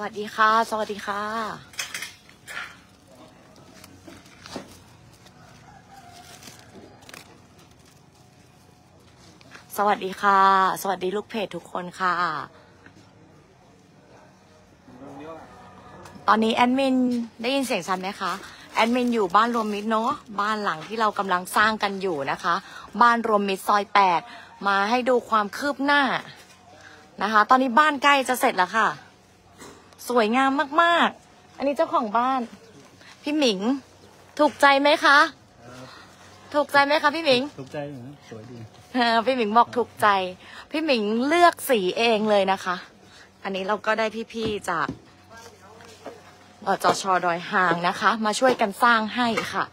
วัสดีค่ะ สวัสดีค่ะ สวัสดีค่ะ สวัสดีลูกเพจทุกคนค่ะ ตอนนี้แอดมินได้ยินเสียงชันไหมคะ แอดมินอยู่บ้านรวมมิตรเนาะ บ้านหลังที่เรากำลังสร้างกันอยู่นะคะ บ้านรวมมิตรซอยแปดมาให้ดูความคืบหน้านะคะ ตอนนี้บ้านใกล้จะเสร็จแล้วค่ะ สวยงามมากๆ อันนี้เจ้าของบ้าน พี่หมิง ถูกใจไหมคะ ถูกใจไหมคะพี่หมิง ถูกใจอยู่นะสวยดีเออพี่หมิงบอกถูกใจ พี่หมิงเลือกสีเองเลยนะคะ อันนี้เราก็ได้พี่ๆจากเอ่อจชดอยหางนะคะ มาช่วยกันสร้างให้ค่ะ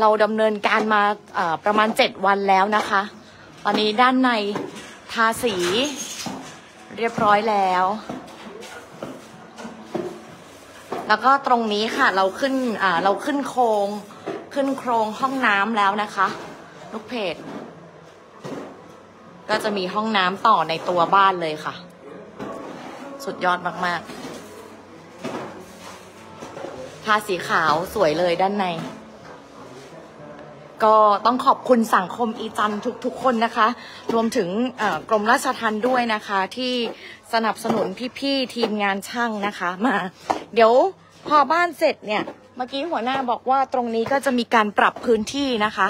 เราดำเนินการมาเอ่อประมาณเจ็ดวันแล้วนะคะ ตอนนี้ด้านในทาสีเรียบร้อยแล้ว แล้วก็ตรงนี้ค่ะเราขึ้นอ่าเราขึ้นโครงขึ้นโครงห้องน้ำแล้วนะคะ ลูกเพจ ก็จะมีห้องน้ำต่อในตัวบ้านเลยค่ะ สุดยอดมาก ๆ ทาสีขาวสวยเลยด้านใน ก็ต้องขอบคุณสังคมอีจันทุกๆคนนะคะ รวมถึงกรมราชทัณฑ์ด้วยนะคะ ที่สนับสนุนพี่ๆทีมงานช่างนะคะมา เดี๋ยวพอบ้านเสร็จเนี่ย เมื่อกี้หัวหน้าบอกว่าตรงนี้ก็จะมีการปรับพื้นที่นะคะ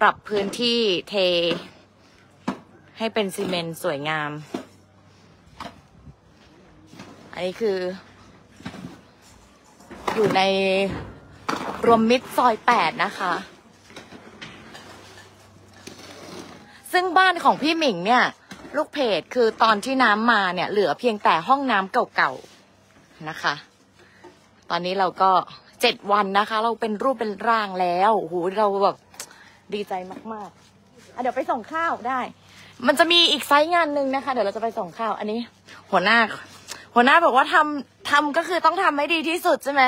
ปรับพื้นที่เท ให้เป็นซีเมนต์สวยงาม อันนี้คือ อยู่ใน รวมมิตรซอยแปดนะคะ ซึ่งบ้านของพี่หมิงเนี่ย ลูกเพจคือตอนที่น้ำมาเนี่ย เหลือเพียงแต่ห้องน้ำเก่าๆนะคะ ตอนนี้เราก็เจ็ดวันนะคะ เราเป็นรูปเป็นร่างแล้วโอ้โหเราแบบดีใจมากๆอะเดี๋ยวไปส่งข้าวได้ มันจะมีอีกไซต์งานหนึ่งนะคะ เดี๋ยวเราจะไปส่งข้าว อันนี้ หัวหน้า หัวหน้าบอกว่าทำทำก็คือต้องทำให้ดีที่สุดใช่ไหม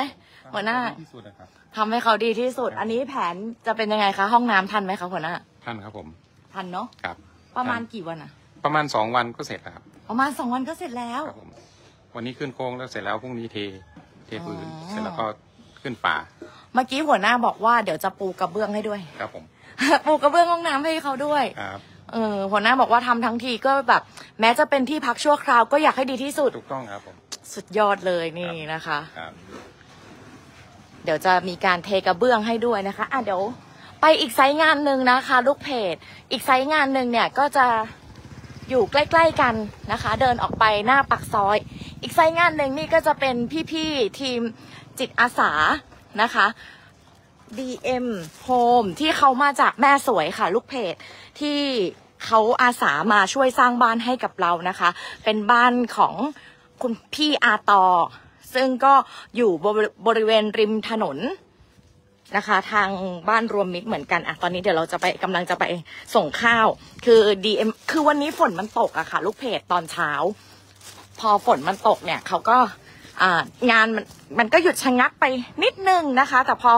หัวหน้าที่สุดนะครับทำให้เขาดีที่สุด อันนี้แผนจะเป็นยังไงคะห้องน้ำทันไหมคะหัวหน้า ท่านครับผมทันเนาะครับประมาณกี่วันอะประมาณสองวันก็เสร็จแล้วครับประมาณสองวันก็เสร็จแล้ว ครับผม วันนี้ขึ้นโค้งแล้วเสร็จแล้วพรุ่งนี้เทเทพื้นอ๋อ เสร็จแล้วก็ขึ้นป่าเมื่อกี้หัวหน้าบอกว่าเดี๋ยวจะปูกระเบื้องให้ด้วย ครับผมปูกระเบื้องห้องน้ำให้เขาด้วย ครับเออหัวหน้าบอกว่าทำทั้งทีก็แบบ แม้จะเป็นที่พักชั่วคราวก็อยากให้ดีที่สุด ถูกต้องครับผม สุดยอดเลยนี่นะคะ ครับ เดี๋ยวจะมีการเทกระเบื้องให้ด้วยนะคะ อะเดี๋ยวไปอีกไซต์งานหนึ่งนะคะ ลูกเพจ อีกไซต์งานหนึ่งเนี่ยก็จะอยู่ใกล้ ๆกันนะคะ เดินออกไปหน้าปักซอย อีกไซต์งานหนึ่งนี่ก็จะเป็นพี่ๆทีมจิตอาสานะคะ DM Home ที่เขามาจากแม่สวยค่ะ ลูกเพจที่เขาอาสามาช่วยสร้างบ้านให้กับเรานะคะ เป็นบ้านของคุณพี่อาตอ ซึ่งก็อยู่บริบริเวณริมถนนนะคะ ทางบ้านรวมมิตรเหมือนกันอะตอนนี้เดี๋ยวเราจะไปกำลังจะไปส่งข้าว คือ DM คือวันนี้ฝนมันตกอะค่ะ ลูกเพจตอนเช้า พอฝนมันตกเนี่ยเขาก็างานมันมันก็หยุดชะงักไปนิดนึงนะคะ แต่พอ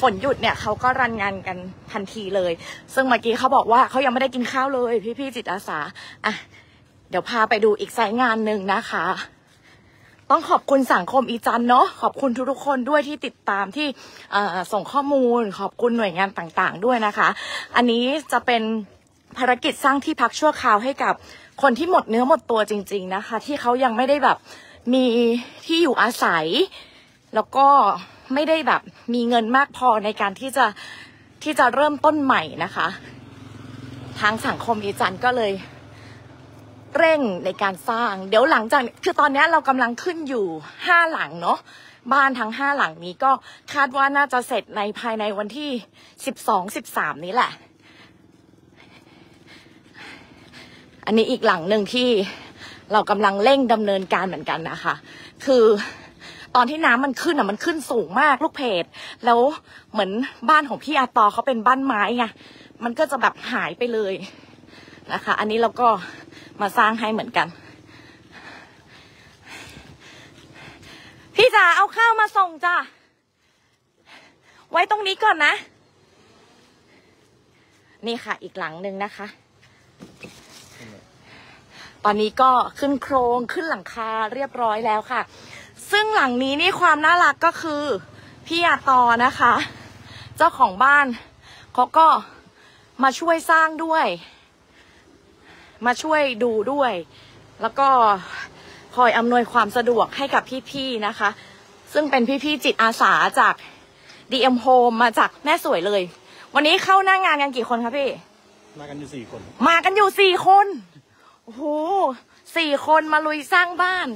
ฝนหยุดเนี่ยเขาก็รันงานกันทันทีเลย ซึ่งเมื่อกี้เขาบอกว่าเขายังไม่ได้กินข้าวเลย พี่ๆจิตอาสาอะเดี๋ยวพาไปดูอีกสายงานหนึ่งนะคะ ต้องขอบคุณสังคมอีจันเนาะขอบคุณทุกๆคนด้วยที่ติดตามที่ส่งข้อมูล ขอบคุณหน่วยงานต่างๆ ด้วยนะคะ อันนี้จะเป็นภารกิจสร้างที่พักชั่วคราวให้กับคนที่หมดเนื้อหมดตัวจริง ๆนะคะ ที่เขายังไม่ได้แบบมีที่อยู่อาศัย แล้วก็ไม่ได้แบบมีเงินมากพอในการที่จะที่จะเริ่มต้นใหม่นะคะ ทางสังคมอีจันก็เลย เร่งในการสร้าง เดี๋ยวหลังจากคือตอนนี้เรากำลังขึ้นอยู่ห้าหลังเนาะบ้านทั้งห้าหลังนี้ก็คาดว่าน่าจะเสร็จในภายในวันที่สิบสองสิบสามนี้แหละ อันนี้อีกหลังหนึ่งที่เรากำลังเร่งดำเนินการเหมือนกันนะคะ คือตอนที่น้ำมันขึ้นอะมันขึ้นสูงมากลูกเพจแล้วเหมือนบ้านของพี่อาตอเขาเป็นบ้านไม้ไงมันก็จะแบบหายไปเลยนะคะ อันนี้เราก็ มาสร้างให้เหมือนกัน พี่จ๋าเอาข้าวมาส่งจ้ะ ไว้ตรงนี้ก่อนนะ นี่ค่ะอีกหลังหนึ่งนะคะ ตอนนี้ก็ขึ้นโครงขึ้นหลังคาเรียบร้อยแล้วค่ะ ซึ่งหลังนี้นี่ความน่ารักก็คือ พี่อาตอนะคะ เจ้าของบ้านเขาก็มาช่วยสร้างด้วย มาช่วยดูด้วย แล้วก็คอยอำนวยความสะดวกให้กับพี่ๆนะคะ ซึ่งเป็นพี่ๆจิตอาสาจาก DM Home มาจากแม่สวยเลย วันนี้เข้าหน้างานกันกี่คนคะพี่ มากันอยู่สี่คน มากันอยู่สี่คน โอ้โหสี่คนมาลุยสร้างบ้าน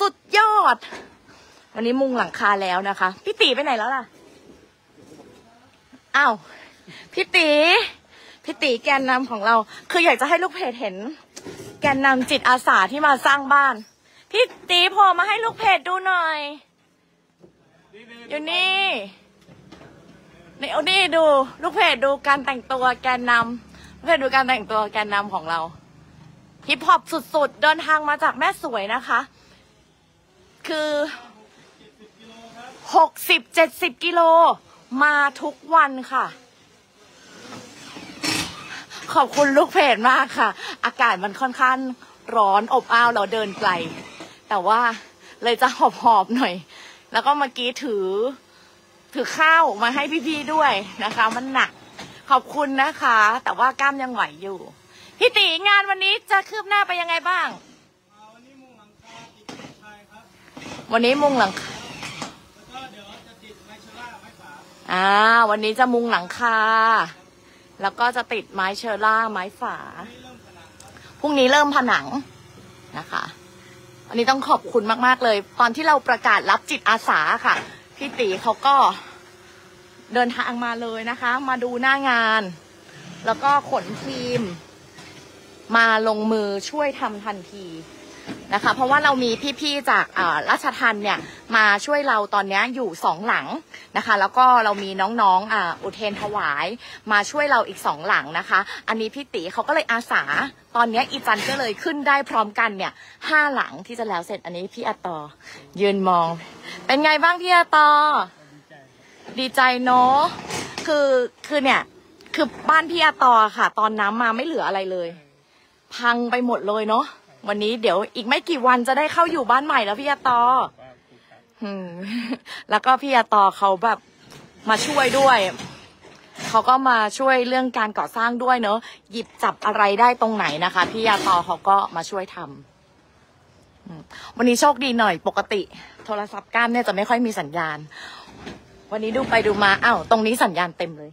สุดยอด วันนี้มุงหลังคาแล้วนะคะ พี่ตีไปไหนแล้วล่ะ อ้าว พี่ตี พี่ตีแกนนำของเรา คืออยากจะให้ลูกเพจเห็น แกนนำจิตอาสาที่มาสร้างบ้าน พี่ตีพอมาให้ลูกเพจดูหน่อย อยู่นี่นี่เอานี่ดู ลูกเพจดูการแต่งตัวแกนนำลูกเพจดูการแต่งตัวแกนนำของเราฮิปฮอปสุดๆ เดินทางมาจากแม่สวยนะคะ คือหกสิบเจ็ดสิบกิโลมาทุกวันค่ะ ขอบคุณลูกเพจมากค่ะ อากาศมันค่อนข้างร้อนอบอ้าวเราเดินไกล แต่ว่าเลยจะหอบๆหน่อย แล้วก็เมื่อกี้ถือ ถือข้าวมาให้พี่ๆด้วยนะคะ มันหนักขอบคุณนะคะ แต่ว่ากล้ามยังไหวอยู่พี่ตีงานวันนี้จะคืบหน้าไปยังไงบ้าง วันนี้มุงหลังคาติดชายครับ วันนี้มุงหลังคาแล้วก็เดี๋ยวจะติดไมชล่าไม้ฝาอ่า วันนี้จะมุงหลังคา แล้วก็จะติดไม้เชอร่าไม้ฝา พรุ่งนี้เริ่มผนังนะคะ อันนี้ต้องขอบคุณมากๆเลย ตอนที่เราประกาศรับจิตอาสาค่ะ พี่ตีเขาก็เดินทางมาเลยนะคะ มาดูหน้างาน แล้วก็ขนทีม มาลงมือช่วยทำทันที นะคะ เพราะว่าเรามีพี่ๆจากราชทันเนี่ยมาช่วยเราตอนนี้อยู่สองหลังนะคะ แล้วก็เรามีน้องๆออุเทนถวาย มาช่วยเราอีกสองหลังนะคะ อันนี้พี่ตีเขาก็เลยอาสา ตอนนี้อีจันก็เลยขึ้นได้พร้อมกันเนี่ยห้าหลังที่จะแล้วเสร็จอันนี้พี่อาตอยืนมอง เป็นไงบ้างพี่อาตอดีใจเนาะคือคือเนี่ยคือบ้านพี่อาตอค่ะ ตอนน้ำมาไม่เหลืออะไรเลย พังไปหมดเลยเนาะ วันนี้เดี๋ยวอีกไม่กี่วันจะได้เข้าอยู่บ้านใหม่แล้วพี่อาตออืมแล้วก็พี่อาตอเขาแบบมาช่วยด้วย เขาก็มาช่วยเรื่องการก่อสร้างด้วยเนอะหยิบจับอะไรได้ตรงไหนนะคะ พี่อาตอเขาก็มาช่วยทำอืมวันนี้โชคดีหน่อย ปกติ โทรศัพท์ก้ามเนี่ยจะไม่ค่อยมีสัญญาณ วันนี้ดูไปดูมาอ้าวตรงนี้สัญญาณเต็มเลย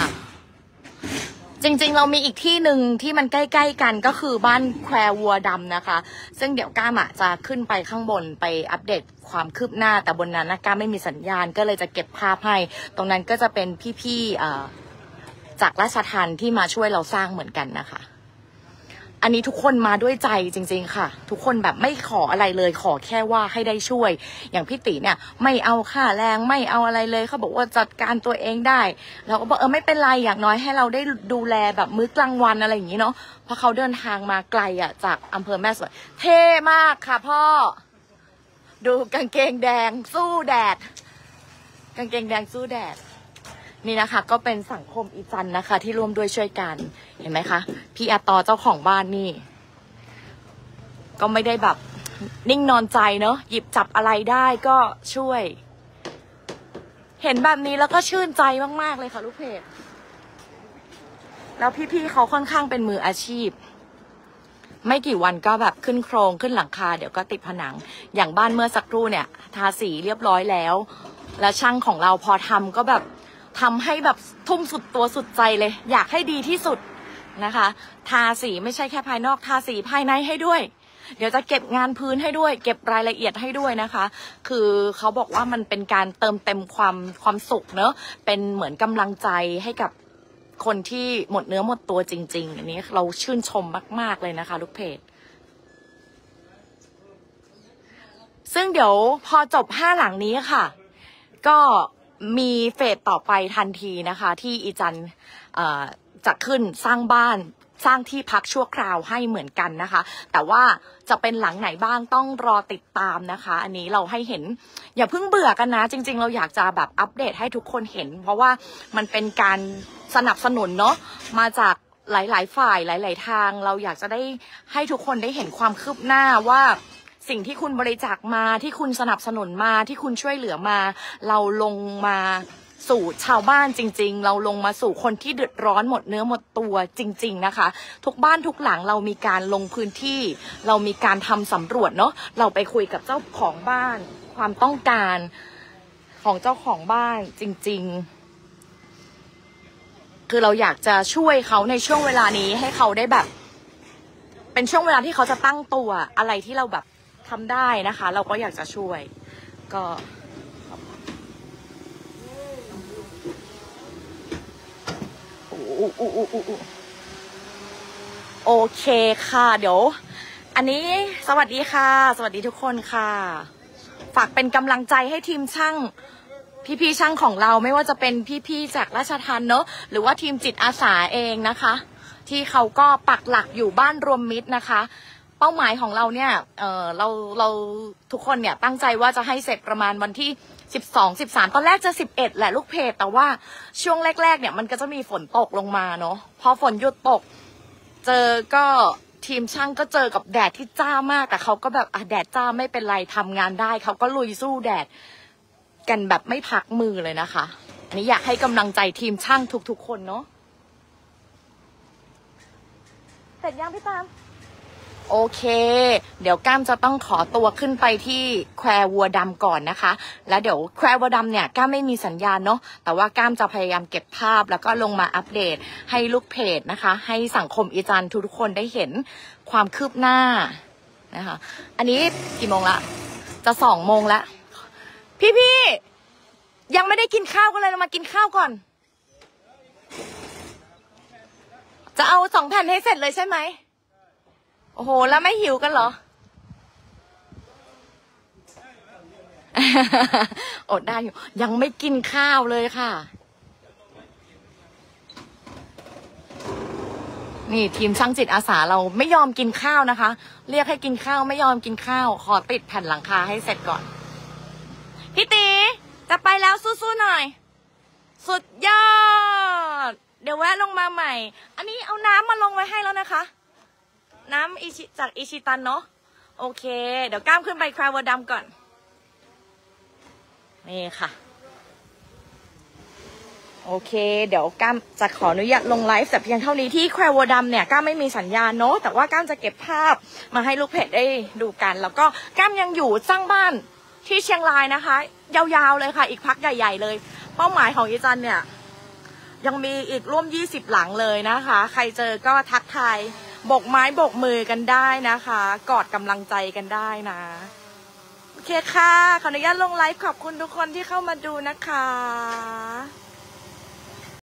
อะ จริงๆ เรามีอีกที่หนึ่งที่มันใกล้ๆกันก็คือบ้านแคววัวดำนะคะ ซึ่งเดี๋ยวก้ามอะจะขึ้นไปข้างบนไปอัปเดตความคืบหน้าแต่บนนั้นนะก้ามไม่มีสัญญาณก็เลยจะเก็บภาพให้ ตรงนั้นก็จะเป็นพี่ๆจากราชทันที่มาช่วยเราสร้างเหมือนกันนะคะ อันนี้ทุกคนมาด้วยใจจริง ๆ ค่ะ ทุกคนแบบไม่ขออะไรเลยขอแค่ว่าให้ได้ช่วย อย่างพี่ติเนี่ย ไม่เอาค่าแรงไม่เอาอะไรเลยเขาบอกว่าจัดการตัวเองได้เราก็บอกเออไม่เป็นไรอย่างน้อยให้เราได้ดูแลแบบมื้อกลางวันอะไรอย่างนี้เนาะเพราะเขาเดินทางมาไกลอะจากอำเภอแม่สวยเท่มากค่ะพ่อ ดูกางเกงแดงสู้แดด กางเกงแดงสู้แดด นี่นะคะ ก็เป็นสังคมอีจันนะคะ ที่ร่วมด้วยช่วยกันเห็นไหมคะ พี่อาตอเจ้าของบ้านนี่ ก็ไม่ได้แบบนิ่งนอนใจเนอะหยิบจับอะไรได้ก็ช่วย เห็นแบบนี้แล้วก็ชื่นใจมาก ๆ เลยค่ะลูกเพจแล้วพี่ๆเขาค่อนข้างเป็นมืออาชีพ ไม่กี่วันก็แบบขึ้นโครงขึ้นหลังคา เดี๋ยวก็ติดผนัง อย่างบ้านเมื่อสักครู่เนี่ย ทาสีเรียบร้อยแล้ว แล้วช่างของเราพอทำก็แบบ ทำให้แบบทุ่มสุดตัวสุดใจเลย อยากให้ดีที่สุดนะคะ ทาสีไม่ใช่แค่ภายนอกทาสีภายในให้ด้วย เดี๋ยวจะเก็บงานพื้นให้ด้วย เก็บรายละเอียดให้ด้วยนะคะ คือเขาบอกว่ามันเป็นการเติมเต็มความความสุขเนอะเป็นเหมือนกำลังใจให้กับคนที่หมดเนื้อหมดตัวจริง ๆ อันนี้เราชื่นชมมาก ๆ เลยนะคะ ลูกเพจ ซึ่งเดี๋ยวพอจบห้าหลังนี้ค่ะ ก็ มีเฟสต่อไปทันทีนะคะ ที่อีจันจะขึ้นสร้างบ้านสร้างที่พักชั่วคราวให้เหมือนกันนะคะ แต่ว่าจะเป็นหลังไหนบ้างต้องรอติดตามนะคะ อันนี้เราให้เห็น อย่าเพิ่งเบื่อกันนะ จริง ๆ เราอยากจะแบบอัปเดตให้ทุกคนเห็น เพราะว่ามันเป็นการสนับสนุนเนาะมาจากหลาย ๆ ฝ่ายหลาย ๆ ทาง เราอยากจะได้ให้ทุกคนได้เห็นความคืบหน้าว่า สิ่งที่คุณบริจาคมาที่คุณสนับสนุนมาที่คุณช่วยเหลือมา เราลงมาสู่ชาวบ้านจริง ๆ เราลงมาสู่คนที่เดือดร้อนหมดเนื้อหมดตัวจริง ๆ นะคะ ทุกบ้านทุกหลังเรามีการลงพื้นที่ เรามีการทำสำรวจเนาะเราไปคุยกับเจ้าของบ้าน ความต้องการของเจ้าของบ้านจริง ๆคือเราอยากจะช่วยเขาในช่วงเวลานี้ให้เขาได้แบบ เป็นช่วงเวลาที่เขาจะตั้งตัวอะไรที่เราแบบ ทำได้นะคะ เราก็อยากจะช่วย ก็โอเคค่ะ เดี๋ยว อันนี้สวัสดีค่ะ สวัสดีทุกคนค่ะ ฝากเป็นกำลังใจให้ทีมช่างพี่ๆช่างของเราไม่ว่าจะเป็นพี่ๆจากราชทันเนอะหรือว่าทีมจิตอาสาเองนะคะ ที่เขาก็ปักหลักอยู่บ้านรวมมิตรนะคะ เป้าหมายของเราเนี่ย เออเราเราทุกคนเนี่ยตั้งใจว่าจะให้เสร็จประมาณวันที่12 13ตอนแรกจะ11แหละลูกเพจ แต่ว่าช่วงแรก ๆ เนี่ยมันก็จะมีฝนตกลงมาเนาะพอฝนหยุดตก เจอก็ทีมช่างก็เจอกับแดดที่จ้ามาก แต่เขาก็แบบอะแดดจ้าไม่เป็นไรทำงานได้ เขาก็ลุยสู้แดดกันแบบไม่พักมือเลยนะคะ อันนี้อยากให้กำลังใจทีมช่างทุกๆคนเนาะเสร็จยังพี่ปาม อเค เดี๋ยวก้ามจะต้องขอตัวขึ้นไปที่แคววัวดำก่อนนะคะ แล้วเดี๋ยวแคววัวดำเนี่ยก้ามไม่มีสัญญาณเนาะแต่ว่าก้ามจะพยายามเก็บภาพแล้วก็ลงมาอัปเดตให้ลูกเพจนะคะ ให้สังคมอีจันทุกคนได้เห็นความคืบหน้านะคะ อันนี้กี่โมงละจะสองโมงละพี่พี่ยังไม่ได้กินข้าวกันเลยเรามากินข้าวก่อน จะเอาสองแผ่นให้เสร็จเลยใช่ไหม โอ้โห แล้วไม่หิวกันเหรอ อดได้อยู่ ยังไม่กินข้าวเลยค่ะ นี่ทีมช่างจิตอาสาเราไม่ยอมกินข้าวนะคะ เรียกให้กินข้าวไม่ยอมกินข้าว ขอติดแผ่นหลังคาให้เสร็จก่อน พี่ตีจะไปแล้วสู้ๆหน่อย สุดยอด เดี๋ยวแวะลงมาใหม่ อันนี้เอาน้ำมาลงไว้ให้แล้วนะคะ น้ำอิชิจากอิชิตันเนาะโอเค เดี๋ยวก้ามขึ้นไปคราวดำก่อน นี่ค่ะ โอเค เดี๋ยวก้ามจะขออนุญาตลงไลฟ์แต่เพียงเท่านี้ที่แควร์ดำเนี่ยก้ามไม่มีสัญญาณเนาะแต่ว่าก้ามจะเก็บภาพมาให้ลูกเพจได้ดูกัน แล้วก็ก้ามยังอยู่สร้างบ้านที่เชียงรายนะคะ ยาวๆเลยค่ะ อีกพักใหญ่ ๆ เลย เป้าหมายของอีจันเนี่ย ยังมีอีกร่วม 20 หลังเลยนะคะ ใครเจอก็ทักทาย บกไม้บกมือกันได้นะคะ กอดกำลังใจกันได้นะ โอเคค่ะ ขออนุญาตลงไลฟ์ขอบคุณทุกคนที่เข้ามาดูนะคะ